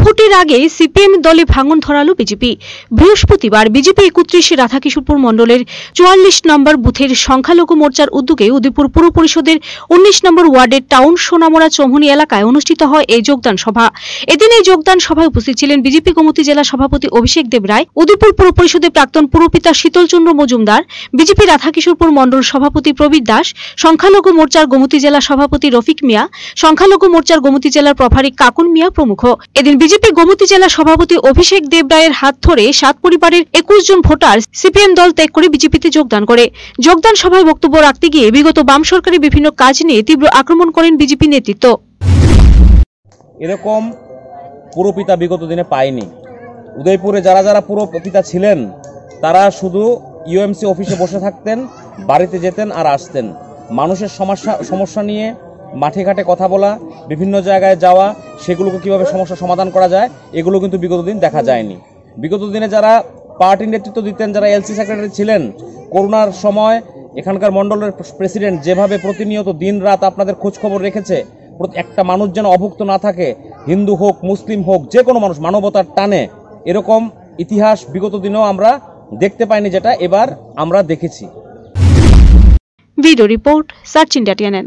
ভোটের আগে সিপিএম দলে ভাঙন ধরালো বিজেপি। বৃহস্পতিবার বিজেপি একত্রিশে রাধাকিশোরপুর মণ্ডলের চুয়াল্লিশ নম্বর বুথের সংখ্যালঘু মোর্চার উদ্যোগে উদয়পুর পুর পরিষদের উনিশ নম্বর ওয়ার্ডের টাউন সোনামুড়া চৌমুনি এলাকায় অনুষ্ঠিত হয় এই যোগদান সভা। এদিন এই যোগদান সভায় উপস্থিত ছিলেন বিজেপি গোমতী জেলা সভাপতি অভিষেক দেব রায় উদয়পুর পুর পরিষদের প্রাক্তন পুরপিতা শীতলচন্দ্র মজুমদার, বিজেপি রাধাকিশোরপুর মণ্ডল সভাপতি প্রবীর দাস, সংখ্যালঘু মোর্চার গোমতী জেলা সভাপতি রফিক মিয়া, সংখ্যালঘু মোর্চার গোমতী জেলার প্রভারী কাকুন মিয়া প্রমুখ। এদিন বিজেপি গোমতী জেলা সভাপতি অভিষেক দেব রায়ের হাত ধরে সাত পরিবারের একুশ জন ভোটার সিপিএম দল ত্যাগ করে বিজেপিতে যোগদান করে। যোগদান সভায় বক্তব্য রাখতে গিয়ে বিগত বাম সরকারের বিভিন্ন কাজ নিয়ে তীব্র আক্রমণ করেন বিজেপি নেতৃত্ব। এরকম পুরপিতা বিগত দিনে পায়নি। উদয়পুরে যারা যারা পুরপিতা ছিলেন, তারা শুধু ইউএমসি অফিসে বসে থাকতেন, বাড়িতে যেতেন আর আসতেন। মানুষের সমস্যা সমস্যা নিয়ে মাঠে ঘাটে কথা বলা, বিভিন্ন জায়গায় যাওয়া, সেগুলোকে কীভাবে সমস্যা সমাধান করা যায়, এগুলো কিন্তু বিগত দিন দেখা যায়নি। বিগত দিনে যারা পার্টির নেতৃত্ব দিতেন, যারা এলসি সেক্রেটারি ছিলেন, করোনার সময় এখানকার মণ্ডলের প্রেসিডেন্ট যেভাবে প্রতিনিয়ত দিন রাত আপনাদের খোঁজ খবর রেখেছে একটা মানুষ যেন অভুক্ত না থাকে, হিন্দু হোক, মুসলিম হোক, যে কোনো মানুষ মানবতার টানে, এরকম ইতিহাস বিগত দিনেও আমরা দেখতে পাইনি যেটা এবার আমরা দেখেছি। Video report, search India TNN.